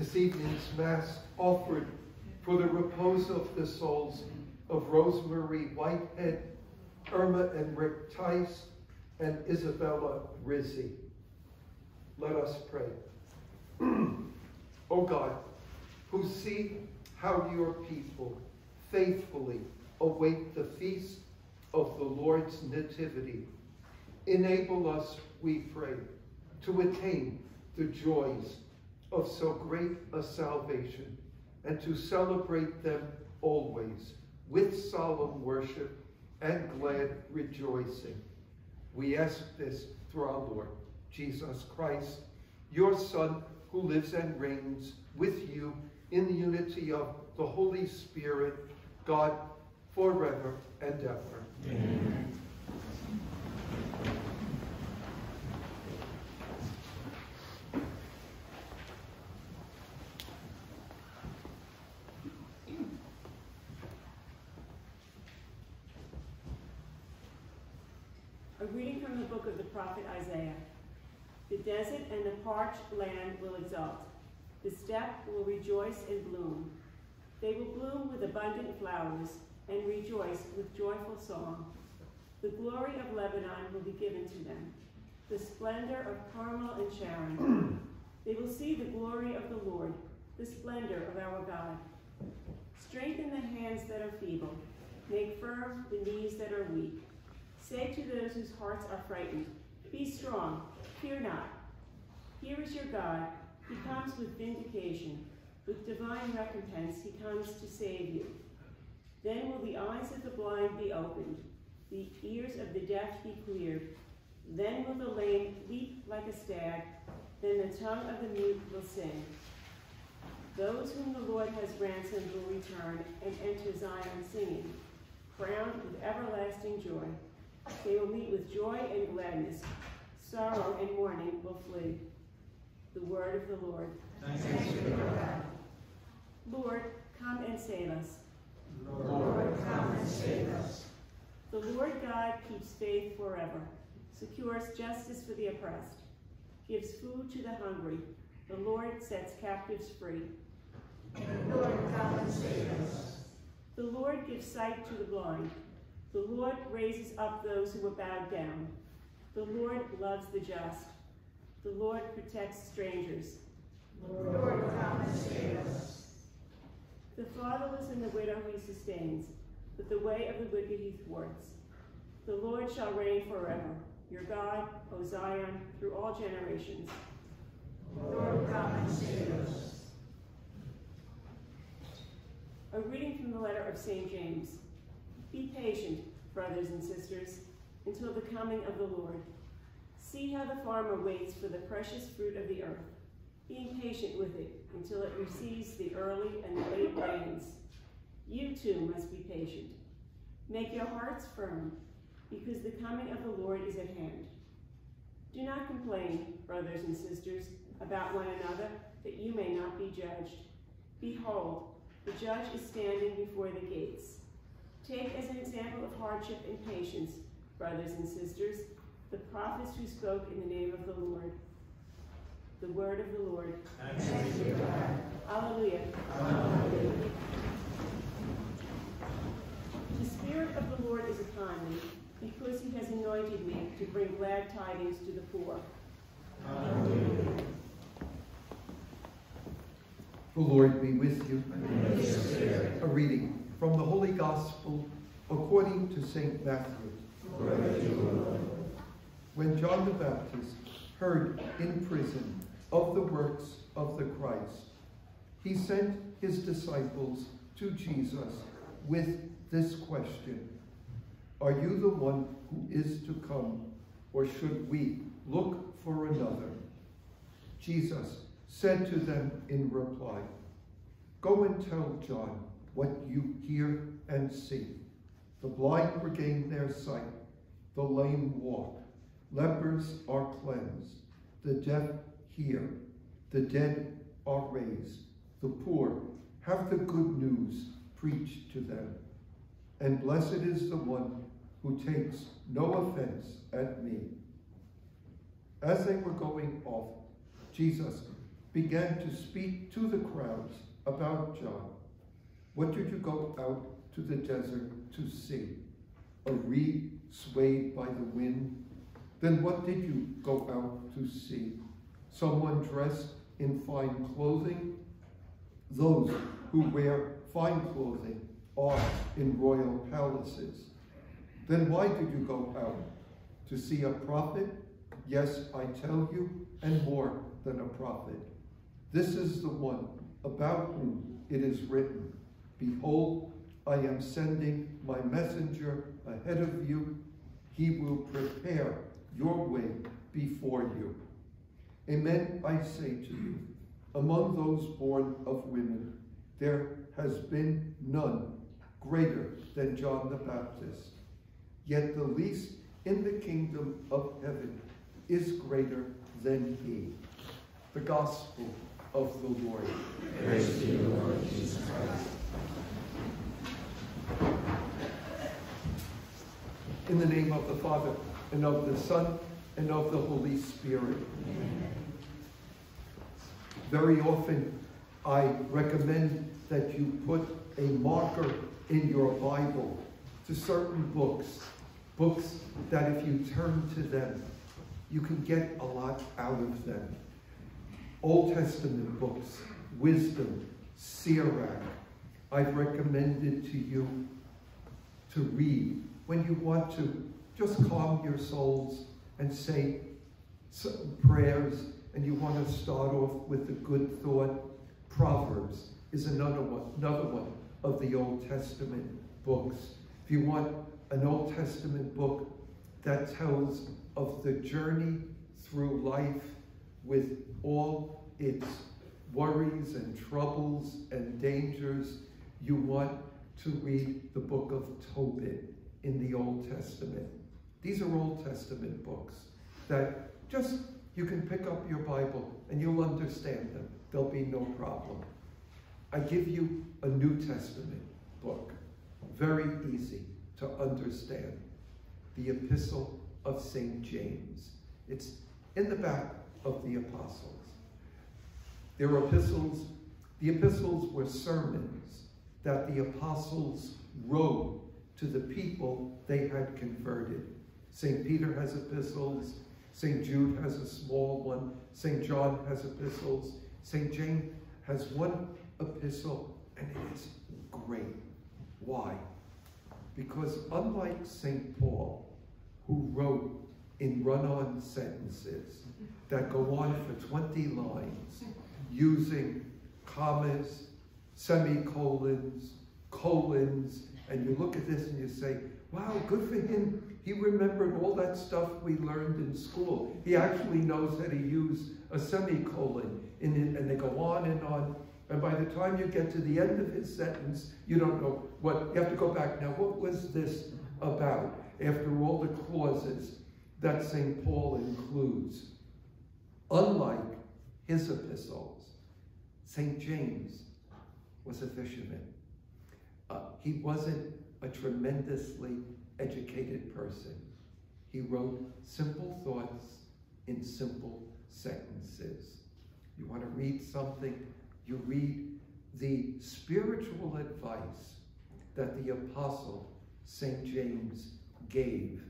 This evening's Mass offered for the repose of the souls of Rosemary Whitehead, Irma and Rick Tice, and Isabella Rizzi. Let us pray. o oh God, who see how your people faithfully await the feast of the Lord's nativity, enable us, we pray, to attain the joys of so great a salvation and to celebrate them always with solemn worship and glad rejoicing. We ask this through our Lord Jesus Christ, your Son, who lives and reigns with you in the unity of the Holy Spirit, God, forever and ever. Amen. Prophet Isaiah. The desert and the parched land will exult. The steppe will rejoice and bloom. They will bloom with abundant flowers and rejoice with joyful song. The glory of Lebanon will be given to them, the splendor of Carmel and Sharon. they will see the glory of the Lord, the splendor of our God. Strengthen the hands that are feeble, make firm the knees that are weak. Say to those whose hearts are frightened, be strong, fear not. Here is your God. He comes with vindication. With divine recompense, he comes to save you. Then will the eyes of the blind be opened, the ears of the deaf be cleared. Then will the lame leap like a stag, then the tongue of the mute will sing. Those whom the Lord has ransomed will return and enter Zion singing, crowned with everlasting joy. They will meet with joy and gladness. Sorrow and mourning will flee. The word of the Lord. Thanks be to God. Lord, come and save us. Lord, come and save us. The Lord God keeps faith forever, secures justice for the oppressed, gives food to the hungry. The Lord sets captives free. Lord, come and save us. The Lord gives sight to the blind. The Lord raises up those who are bowed down. The Lord loves the just. The Lord protects strangers. Lord, come and save us. The fatherless and the widow he sustains, but the way of the wicked he thwarts. The Lord shall reign forever, your God, O Zion, through all generations. Lord, come and save us. A reading from the letter of St. James. Be patient, brothers and sisters, until the coming of the Lord. See how the farmer waits for the precious fruit of the earth, being patient with it until it receives the early and late rains. You too must be patient. Make your hearts firm, because the coming of the Lord is at hand. Do not complain, brothers and sisters, about one another, that you may not be judged. Behold, the judge is standing before the gates. Take as an example of hardship and patience, brothers and sisters, the prophets who spoke in the name of the Lord. The word of the Lord. Thanks be. Alleluia. Alleluia. The Spirit of the Lord is upon me, because he has anointed me to bring glad tidings to the poor. Alleluia. The Lord be with you. And with your spirit. A reading from the Holy Gospel according to St. Matthew. When John the Baptist heard in prison of the works of the Christ, he sent his disciples to Jesus with this question, Are you the one who is to come, or should we look for another? Jesus said to them in reply, Go and tell John what you hear and see. The blind regain their sight, the lame walk, lepers are cleansed, the deaf hear, the dead are raised, the poor have the good news preached to them. And blessed is the one who takes no offense at me. As they were going off, Jesus began to speak to the crowds about John. What did you go out to the desert to see? A reed swayed by the wind? Then what did you go out to see? Someone dressed in fine clothing? Those who wear fine clothing are in royal palaces. Then why did you go out? To see a prophet? Yes, I tell you, and more than a prophet. This is the one about whom it is written, Behold, I am sending my messenger ahead of you. He will prepare your way before you. Amen, I say to you, among those born of women, there has been none greater than John the Baptist. Yet the least in the kingdom of heaven is greater than he. The gospel of the Lord. Praise to you, Lord Jesus Christ. In the name of the Father, and of the Son, and of the Holy Spirit. Amen. Very often, I recommend that you put a marker in your Bible to certain books, books that if you turn to them, you can get a lot out of them. Old Testament books, Wisdom, Sirach, I've recommended to you to read when you want to just calm your souls and say certain prayers and you want to start off with a good thought. Proverbs is another one, another one of the Old Testament books. If you want an Old Testament book that tells of the journey through life with all its worries and troubles and dangers, you want to read the book of Tobit in the Old Testament. These are Old Testament books that just you can pick up your Bible and you'll understand them. There'll be no problem. I give you a New Testament book, very easy to understand. The Epistle of St. James. It's in the back of the Apostles. Their epistles, the epistles were sermons that the apostles wrote to the people they had converted. St. Peter has epistles, St. Jude has a small one, St. John has epistles, St. James has one epistle, and it is great. Why? Because unlike St. Paul, who wrote in run-on sentences that go on for 20 lines, using commas, semicolons, colons, and you look at this and you say, wow, good for him. He remembered all that stuff we learned in school. He actually knows how to use a semicolon in and they go on and on. And by the time you get to the end of his sentence, you don't know what, you have to go back. Now, what was this about after all the clauses that St. Paul includes? Unlike his epistles, St. James was a fisherman. Uh, he wasn't a tremendously educated person. He wrote simple thoughts in simple sentences. You want to read something, you read the spiritual advice that the apostle St. James gave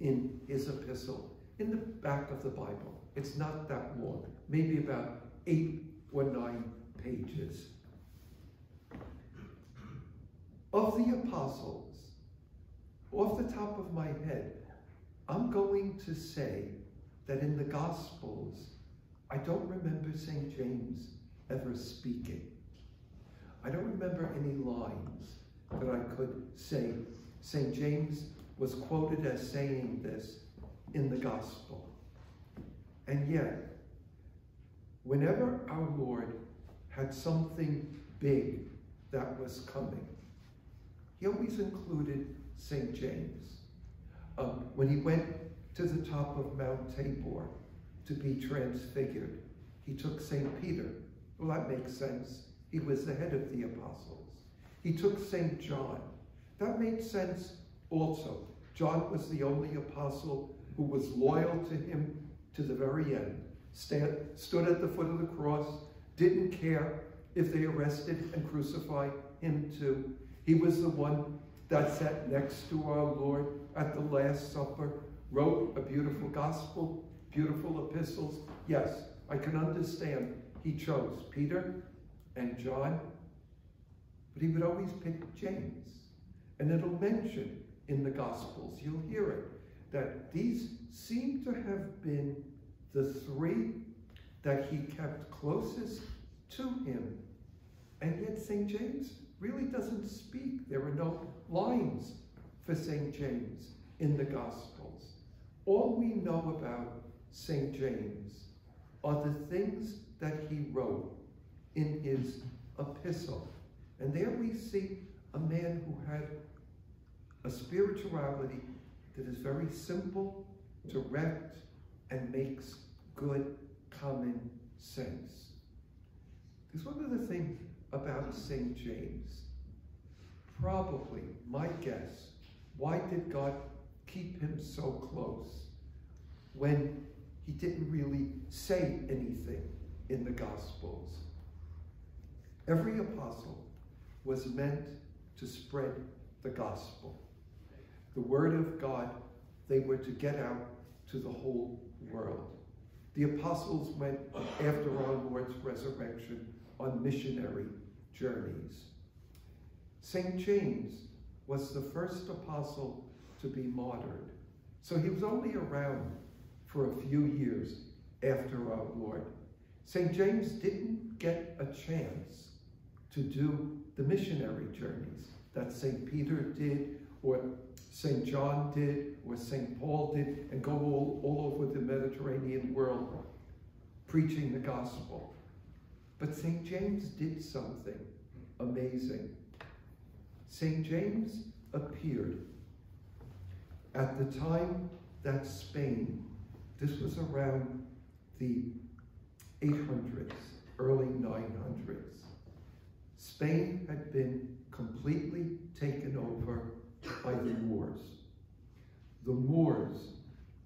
in his epistle in the back of the Bible. It's not that long, maybe about eight or nine pages. Of the apostles, off the top of my head, I'm going to say that in the Gospels, I don't remember St. James ever speaking. I don't remember any lines that I could say. St. James was quoted as saying this in the Gospel. And yet, whenever our Lord had something big that was coming, he always included St. James. Um, when he went to the top of Mount Tabor to be transfigured, he took St. Peter. Well, that makes sense. He was the head of the apostles. He took St. John. That made sense also. John was the only apostle who was loyal to him to the very end, stand, stood at the foot of the cross, didn't care if they arrested and crucified him too. He was the one that sat next to our Lord at the Last Supper, wrote a beautiful gospel, beautiful epistles. Yes, I can understand he chose Peter and John, but he would always pick James. And it'll mention in the Gospels, you'll hear it, that these seem to have been the three that he kept closest to him. And yet St. James really doesn't speak. There are no lines for St. James in the Gospels. All we know about St. James are the things that he wrote in his epistle. And there we see a man who had a spirituality that is very simple, direct, and makes good common sense. Because one of the things about St. James, probably, my guess, why did God keep him so close when he didn't really say anything in the Gospels? Every apostle was meant to spread the gospel. The word of God, they were to get out to the whole world. The apostles went after our Lord's resurrection on missionary journeys. St. James was the first apostle to be martyred. So he was only around for a few years after our Lord. St. James didn't get a chance to do the missionary journeys that St. Peter did, or St. John did, or St. Paul did, and go all, all over the Mediterranean world preaching the gospel. But St. James did something amazing. St. James appeared at the time that Spain, this was around the 800s, early 900s, Spain had been completely taken over by the Moors. The Moors,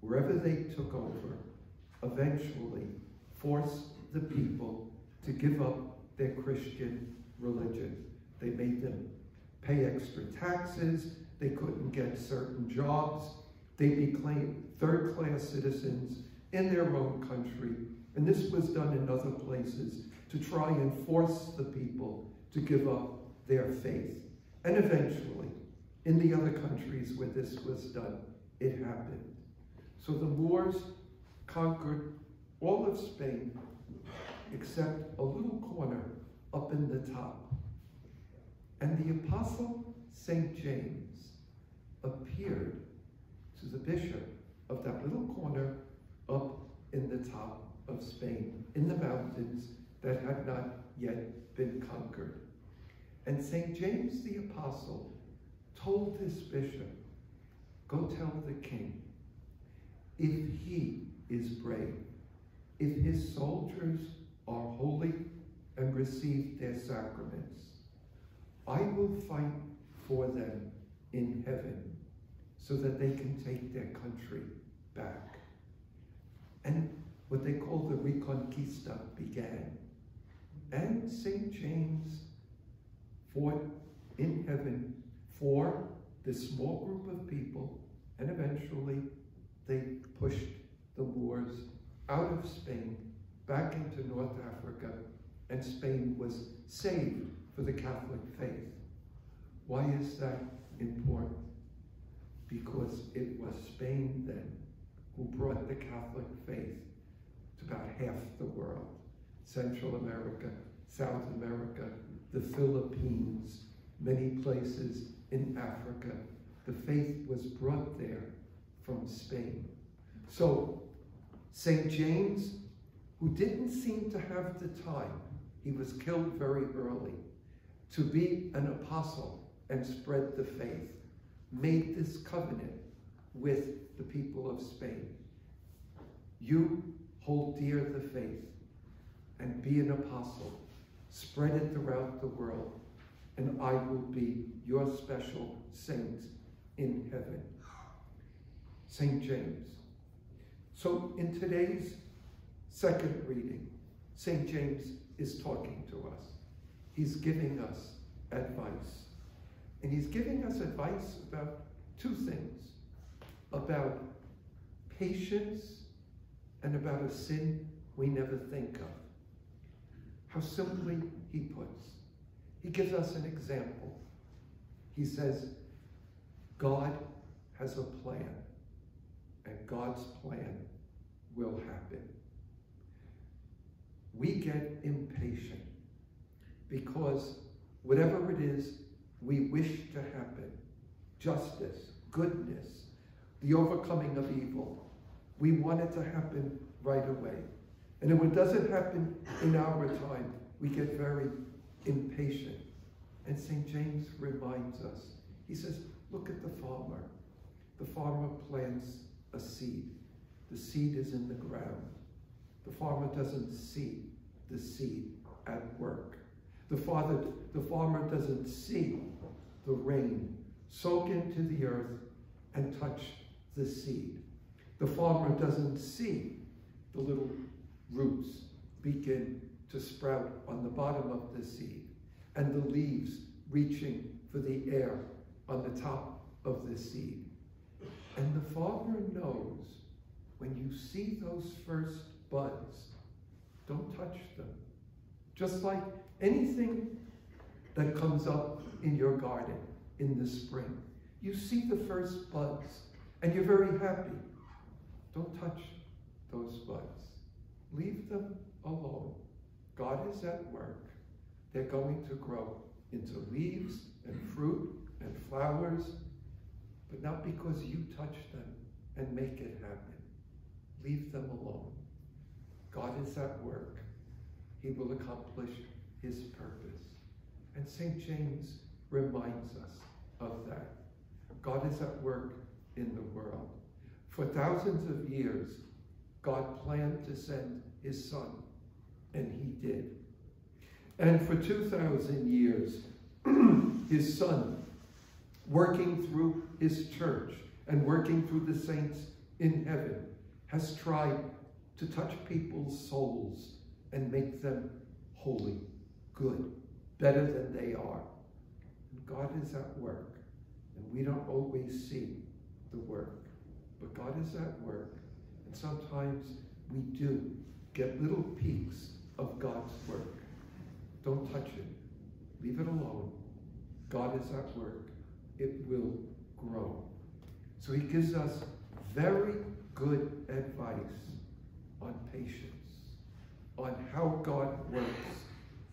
wherever they took over, eventually forced the people to give up their Christian religion. They made them pay extra taxes, they couldn't get certain jobs, they became third class citizens in their own country. And this was done in other places to try and force the people to give up their faith. And eventually, in the other countries where this was done, it happened. So the Moors conquered all of Spain except a little corner up in the top. And the apostle St. James appeared to the bishop of that little corner up in the top of Spain, in the mountains that had not yet been conquered. And St. James the apostle told this bishop, go tell the king, if he is brave, if his soldiers are holy and receive their sacraments, I will fight for them in heaven so that they can take their country back. And what they call the Reconquista began. And St. James fought in heaven for this small group of people, and eventually they pushed the Moors out of Spain back into North Africa, and Spain was saved for the Catholic faith. Why is that important? Because it was Spain then who brought the Catholic faith to about half the world. Central America, South America, the Philippines, many places in Africa. The faith was brought there from Spain. So St. James, who didn't seem to have the time, he was killed very early, to be an apostle and spread the faith, made this covenant with the people of Spain. You hold dear the faith and be an apostle. Spread it throughout the world, and I will be your special saint in heaven. St. James. So in today's second reading, St. James is talking to us. He's giving us advice. And he's giving us advice about two things about patience and about a sin we never think of. How simply he puts. He gives us an example. He says, God has a plan, and God's plan will happen. We get impatient because whatever it is we wish to happen, justice, goodness, the overcoming of evil, we want it to happen right away. And if it doesn't happen in our time, we get very impatient. And St. James reminds us, he says, look at the farmer. The farmer plants a seed. The seed is in the ground. The farmer doesn't see the seed at work. The, father, the farmer doesn't see the rain soak into the earth and touch the seed. The farmer doesn't see the little roots begin to sprout on the bottom of the seed and the leaves reaching for the air on the top of the seed. And the farmer knows when you see those first buds, don't touch them. Just like anything that comes up in your garden in the spring. You see the first buds and you're very happy. Don't touch those buds. Leave them alone. God is at work. They're going to grow into leaves and fruit and flowers, but not because you touch them and make it happen. Leave them alone. God is at work. He will accomplish his purpose. And St. James reminds us of that. God is at work in the world. For thousands of years, God planned to send his son, and he did. And for 2,000 years, his son, working through his church and working through the saints in heaven, has tried to touch people's souls and make them holy, good, better than they are. And God is at work, and we don't always see the work, but God is at work, and sometimes we do get little peeks of God's work. Don't touch it. Leave it alone. God is at work. It will grow. So he gives us very good advice on patience, on how God works,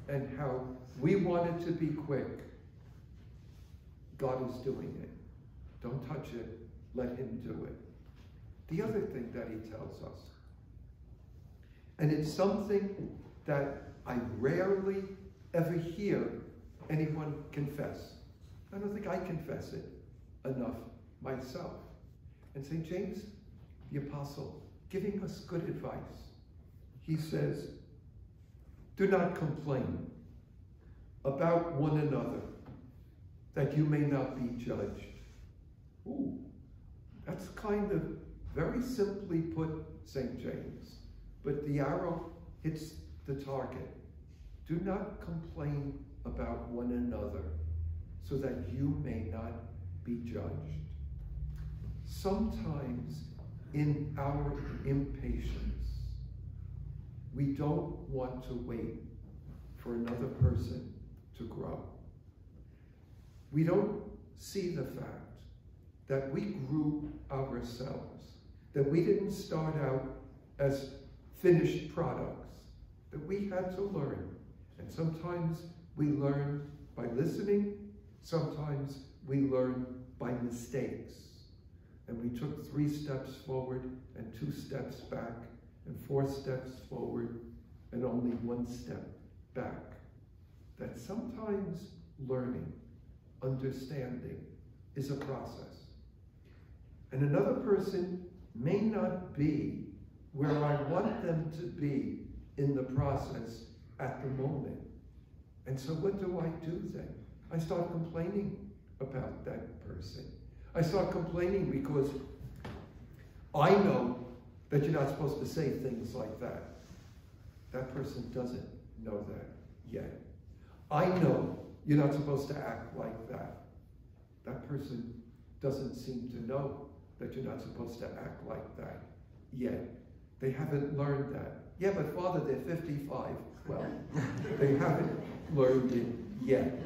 and how we want it to be quick. God is doing it. Don't touch it. Let him do it. The other thing that he tells us, and it's something that I rarely ever hear anyone confess. I don't think I confess it enough myself. And St. James, the Apostle, giving us good advice. He says, Do not complain about one another, that you may not be judged. Ooh, that's kind of very simply put, St. James. But the arrow hits the target. Do not complain about one another, so that you may not be judged. Sometimes in our impatience, we don't want to wait for another person to grow. We don't see the fact that we grew ourselves, that we didn't start out as finished products, that we had to learn. And sometimes we learn by listening, sometimes we learn by mistakes. And we took three steps forward and two steps back and four steps forward and only one step back. That sometimes learning, understanding is a process. And another person may not be where I want them to be in the process at the moment. And so what do I do then? I start complaining about that person. I start complaining because I know that you're not supposed to say things like that. That person doesn't know that yet. I know you're not supposed to act like that. That person doesn't seem to know that you're not supposed to act like that yet. They haven't learned that. Yeah, but Father, they're 55. Well, they haven't learned it yet.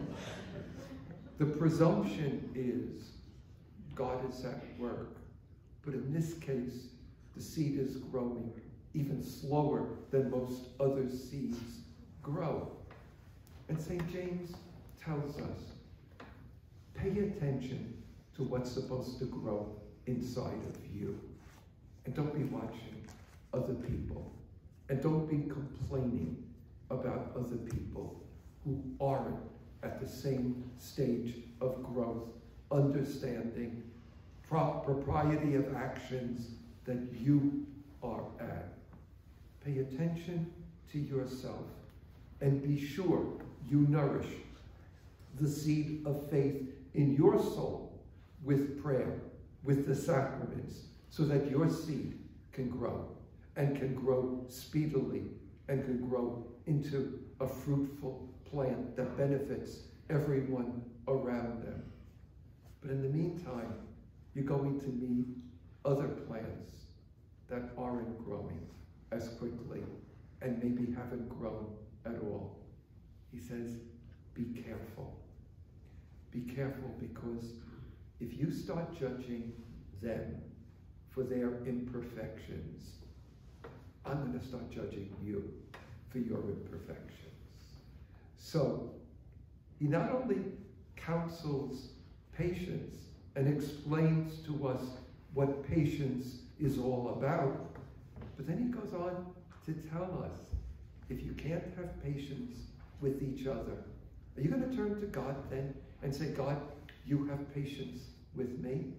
The presumption is God is at work. But in this case, the seed is growing even slower than most other seeds grow. And St. James tells us, pay attention to what's supposed to grow inside of you. And don't be watching other people. And don't be complaining about other people who aren't at the same stage of growth, understanding propriety of actions that you are at. Pay attention to yourself and be sure you nourish the seed of faith in your soul with prayer, with the sacraments, so that your seed can grow and can grow speedily and can grow into a fruitful plant that benefits everyone around them. But in the meantime, you're going to meet other plants that aren't growing as quickly and maybe haven't grown at all. He says, be careful. Be careful because if you start judging them for their imperfections, I'm going to start judging you for your imperfections. So he not only counsels patience and explains to us what patience is all about, but then he goes on to tell us if you can't have patience with each other, are you going to turn to God then and say, God, you have patience with me?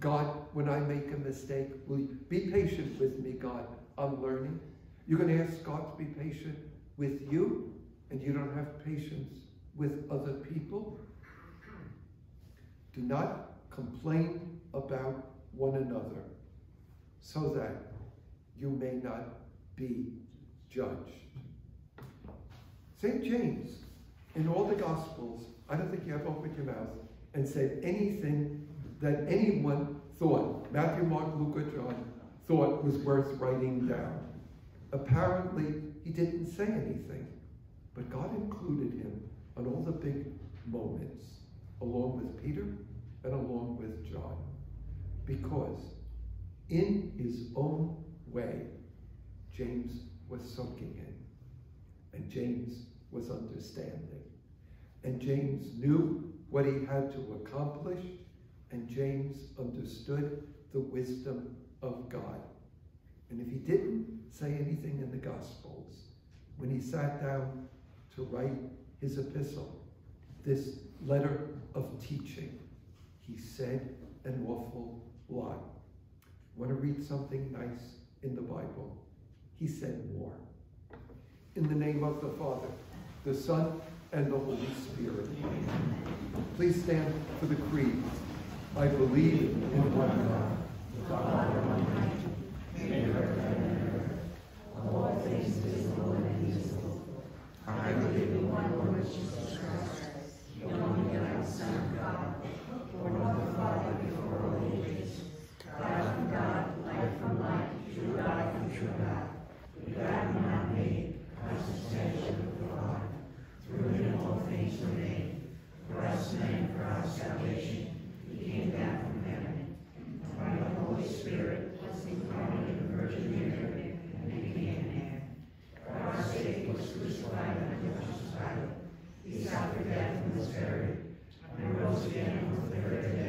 God, when I make a mistake, will you be patient with me, God? I'm learning. You're going to ask God to be patient with you, and you don't have patience with other people? Do not complain about one another so that you may not be judged. St. James, in all the Gospels, I don't think you ever opened your mouth and said anything that anyone thought, Matthew, Mark, Luke, or John, thought was worth writing down. Apparently, he didn't say anything, but God included him on all the big moments, along with Peter and along with John, because in his own way, James was soaking in, and James was understanding, and James knew what he had to accomplish, and James understood the wisdom of God. And if he didn't say anything in the Gospels, when he sat down to write his epistle, this letter of teaching, he said an awful lot. Want to read something nice in the Bible? He said more. In the name of the Father, the Son, and the Holy Spirit. Please stand for the creed. I believe in one God, the Father Almighty, maker of heaven and earth, all things visible and invisible. I believe in one Lord Jesus Christ, the only begotten Son of God, born of the Father before all ages, God from God, light from light, true God from true God, begotten not made, consubstantial with the Father, through him all things were made. For us men, for our salvation, he came down from heaven, and by the Holy Spirit was incarnate of the Virgin Mary, and became man. For our sake was crucified under Pontius Pilate. He suffered death and was buried, and rose again on the third day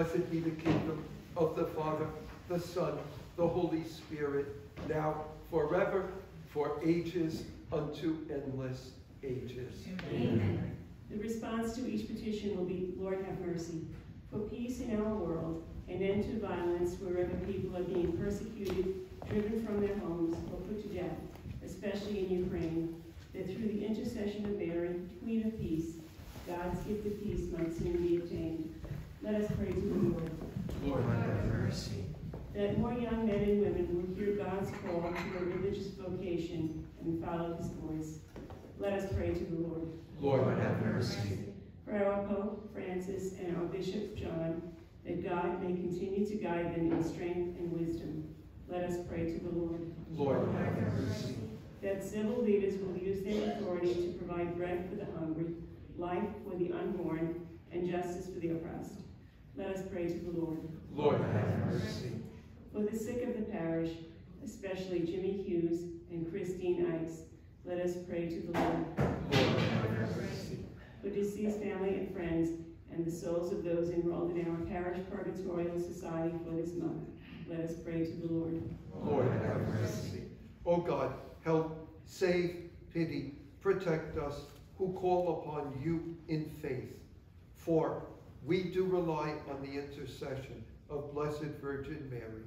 Blessed be the kingdom of the Father, the Son, the Holy Spirit, now, forever, for ages, unto endless ages. Amen. The response to each petition will be, Lord have mercy, for peace in our world, and end to violence wherever people are being persecuted, driven from their homes, or put to death, especially in Ukraine, that through the intercession of Mary, Queen of Peace, God's gift of peace might soon be obtained. Let us pray to the Lord. Lord, have mercy. That more young men and women will hear God's call to a religious vocation and follow his voice. Let us pray to the Lord. Lord, have mercy. For our Pope Francis and our Bishop John, that God may continue to guide them in strength and wisdom. Let us pray to the Lord. Lord, have mercy. That civil leaders will use their authority to provide bread for the hungry, life for the unborn, and justice for the oppressed. Let us pray to the Lord. Lord, have mercy. For the sick of the parish, especially Jimmy Hughes and Christine Ikes, let us pray to the Lord. Lord, have mercy. For deceased family and friends, and the souls of those enrolled in our parish purgatorial society for this month, let us pray to the Lord. Lord, have mercy. O God, help, save, pity, protect us who call upon you in faith. For we do rely on the intercession of Blessed Virgin Mary,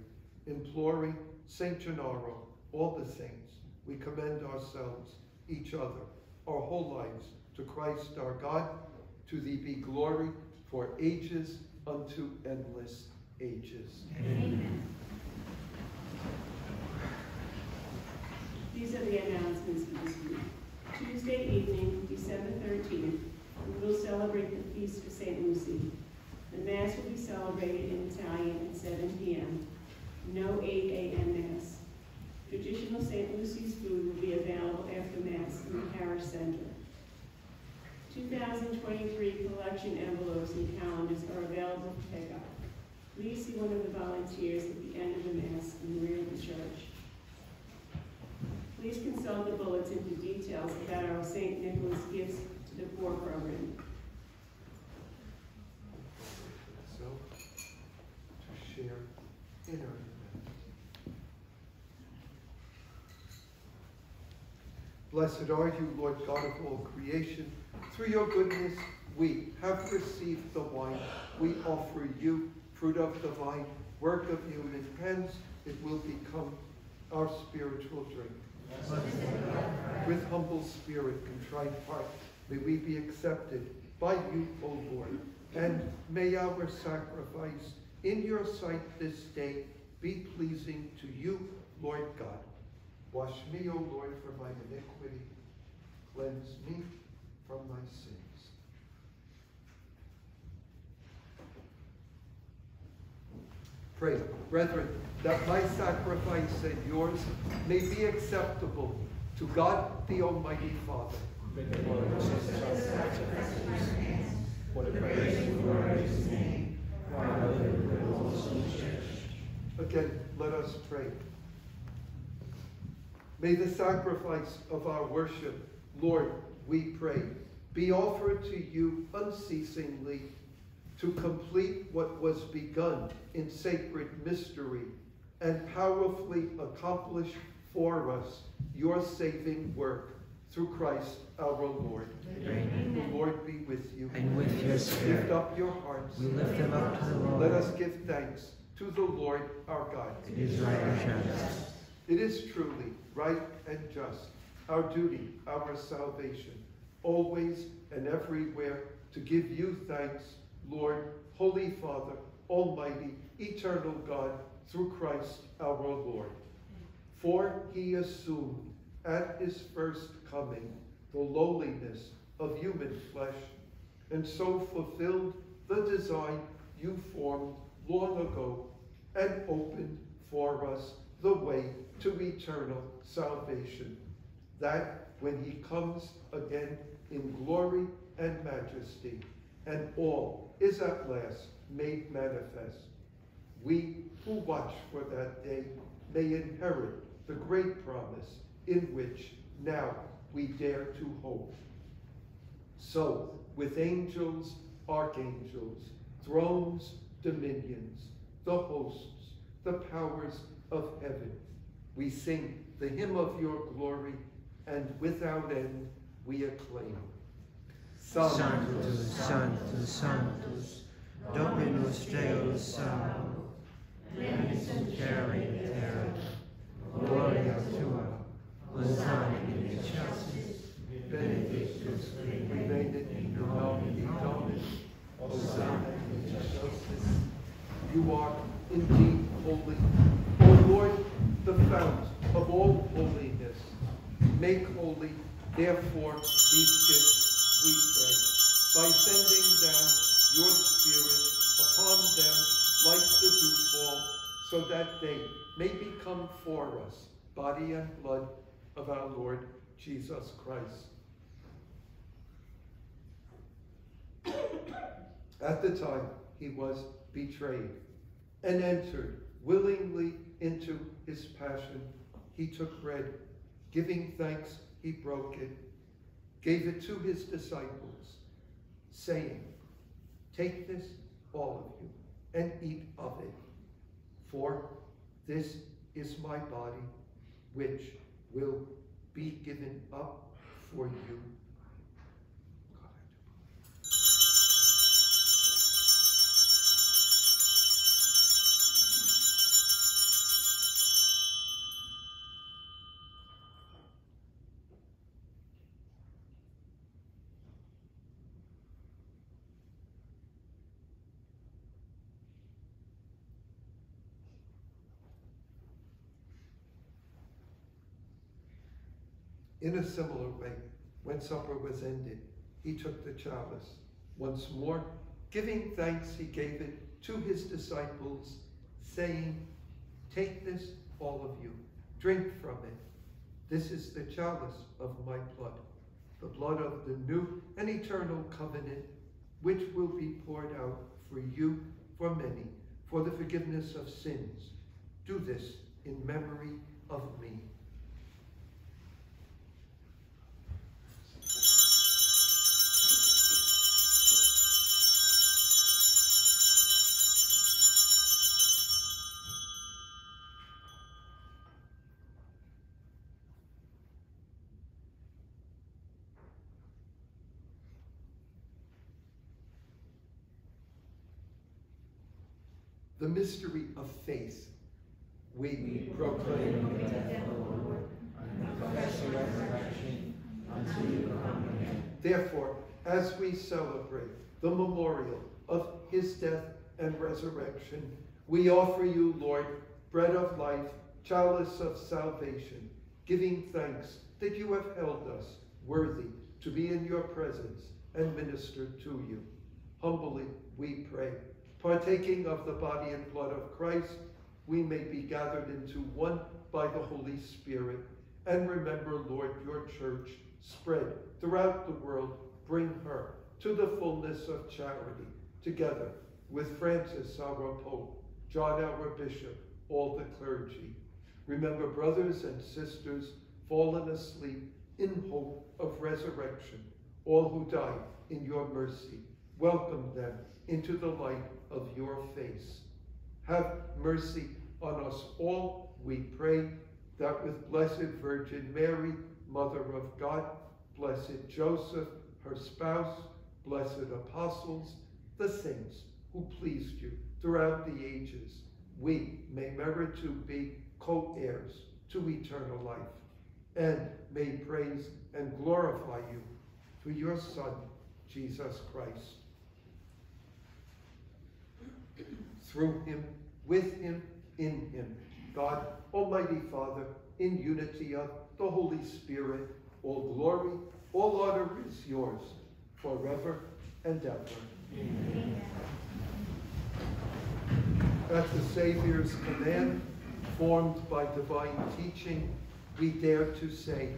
imploring Saint Gennaro, all the saints, we commend ourselves, each other, our whole lives to Christ our God, to thee be glory for ages unto endless ages. Amen. These are the announcements for this week. Tuesday evening, December 13th, we will celebrate the feast of St. Lucy. The Mass will be celebrated in Italian at 7 p.m. No 8 a.m. Mass. Traditional St. Lucy's food will be available after Mass in the parish center. 2023 collection envelopes and calendars are available to for pickup. Please see one of the volunteers at the end of the Mass in the rear of the church. Please consult the bulletin for details about our St. Nicholas Gifts the Poor program. So, to share in our. Blessed are you, Lord God of all creation. Through your goodness, we have received the wine. We offer you, fruit of the vine, work of human hands. It will become our spiritual drink. With humble spirit, contrite heart, may we be accepted by you, O Lord. And may our sacrifice in your sight this day be pleasing to you, Lord God. Wash me, O Lord, from my iniquity. Cleanse me from my sins. Pray, brethren, that my sacrifice and yours may be acceptable to God the Almighty Father. Again, let us pray. May the sacrifice of our worship, Lord, we pray, be offered to you unceasingly to complete what was begun in sacred mystery and powerfully accomplish for us your saving work through Christ our Lord. Amen. The Lord be with you. And with your Lift spirit, up your hearts. we lift them up to the Lord. Let us give thanks to the Lord our God. It is right and just. It is truly right and just, our duty, our salvation, always and everywhere to give you thanks, Lord, Holy Father, Almighty, eternal God, through Christ our Lord. For he assumed at his first coming the lowliness of human flesh, and so fulfilled the design you formed long ago and opened for us the way to eternal salvation. That when he comes again in glory and majesty, and all is at last made manifest, we who watch for that day may inherit the great promise in which now we dare to hope. So, with angels, archangels, thrones, dominions, the hosts, the powers of heaven. We sing the hymn of your glory, and without end we acclaim. Sanctus, Sanctus, Sanctus, Dominus Deus Sabaoth, Miserere Terra, Gloria Tua, Hosanna in excelsis, Benedictus Remaineth in nomine Domini, Hosanna in excelsis. You are indeed holy, O Lord, the fount of all holiness. Make holy, therefore, these gifts, we pray, by sending down your Spirit upon them like the dewfall, so that they may become for us body and blood of our Lord Jesus Christ. At the time he was betrayed and entered willingly into his passion, he took bread, giving thanks, he broke it, gave it to his disciples, saying, Take this, all of you, and eat of it, for this is my body, which will be given up for you. In a similar way, when supper was ended, he took the chalice. Once more, giving thanks, he gave it to his disciples, saying, Take this, all of you, drink from it. This is the chalice of my blood, the blood of the new and eternal covenant, which will be poured out for you, for many, for the forgiveness of sins. Do this in memory of me. The mystery of faith. We, proclaim the death of the Lord, and your resurrection until you come again. Therefore, as we celebrate the memorial of his death and resurrection, we offer you, Lord, bread of life, chalice of salvation, giving thanks that you have held us worthy to be in your presence and minister to you. Humbly we pray partaking of the body and blood of Christ, we may be gathered into one by the Holy Spirit. And remember, Lord, your church spread throughout the world. Bring her to the fullness of charity, together with Francis, our Pope, John, our Bishop, all the clergy. Remember brothers and sisters fallen asleep in hope of resurrection, all who died in your mercy. Welcome them into the light of your face. Have mercy on us all, we pray, that with Blessed Virgin Mary, Mother of God, Blessed Joseph, her spouse, blessed apostles, the saints who pleased you throughout the ages, we may merit to be co-heirs to eternal life, and may praise and glorify you through your Son, Jesus Christ. Through him, with him, in him. God, Almighty Father, in unity of the Holy Spirit, all glory, all honor is yours, forever and ever. Amen. At the Savior's command, formed by divine teaching, we dare to say,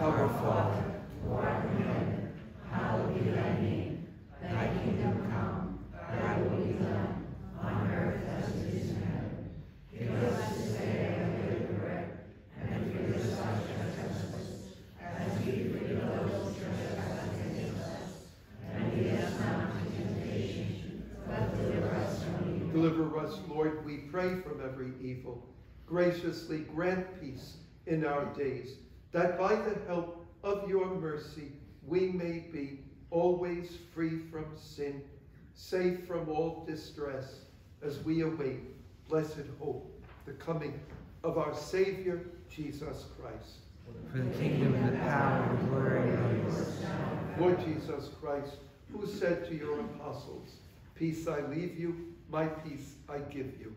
Our Father, who art in heaven, hallowed be thy name. Thy kingdom come, thy will be done on earth as it is in heaven. Give us this day our daily bread, and forgive us our trespasses, as we forgive those who trespass against us. And lead us not into temptation, but deliver us from Deliver us, Lord, we pray, from every evil. Graciously grant peace in our days, that by the help of your mercy we may be always free from sin, safe from all distress, as we await blessed hope, the coming of our Savior, Jesus Christ. For the kingdom and the power and the glory are yours. Lord Jesus Christ, who said to your apostles, Peace I leave you, my peace I give you.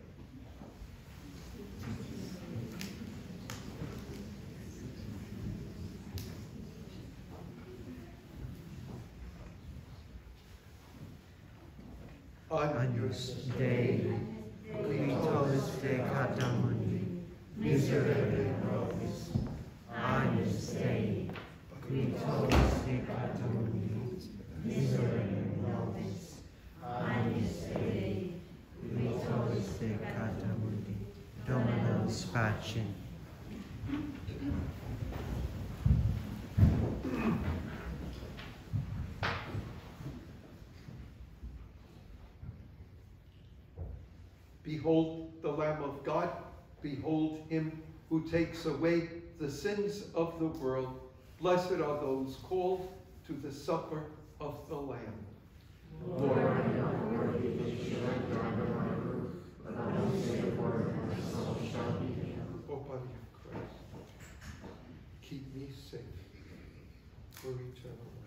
Agnus Agnus Behold the Lamb of God. Behold him who takes away the sins of the world. Blessed are those called to the supper of the Lamb. O body of Christ, keep me safe for eternal life.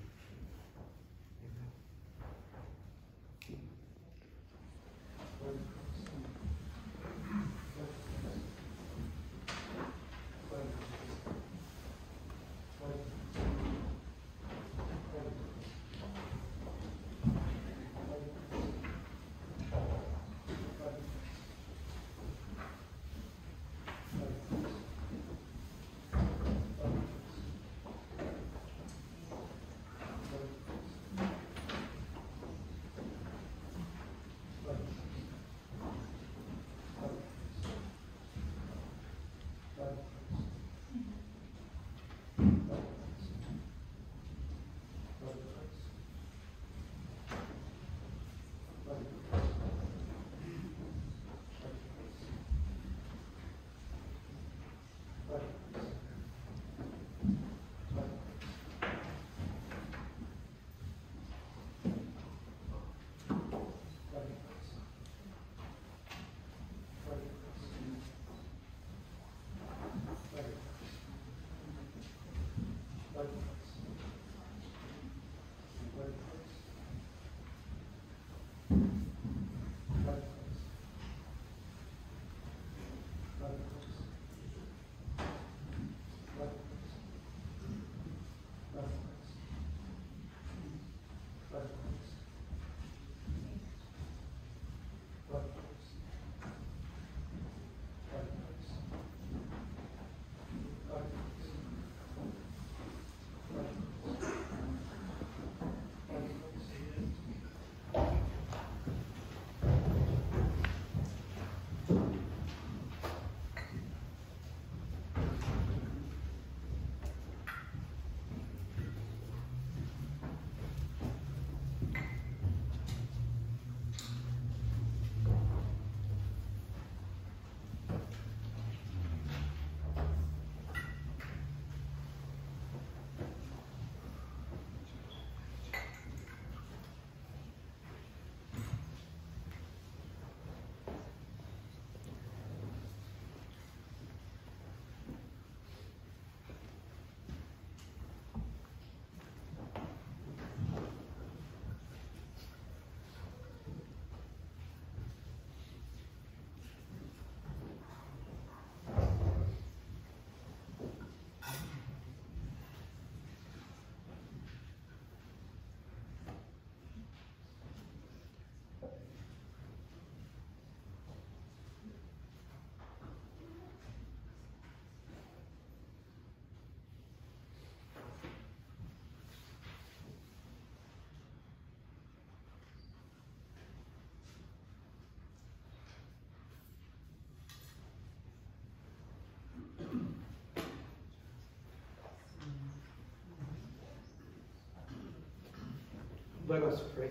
Let us pray.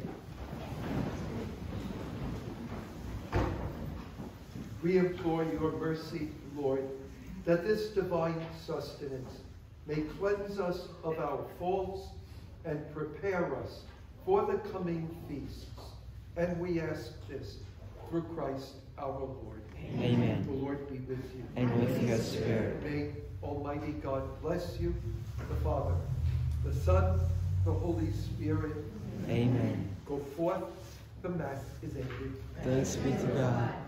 We implore your mercy, Lord, that this divine sustenance may cleanse us of our faults and prepare us for the coming feasts. And we ask this through Christ our Lord. Amen. The Lord be with you. And with your spirit. May Almighty God bless you, the Father, the Son, the Holy Spirit. Amen. Go forth, the Mass is ended. Thanks be to God.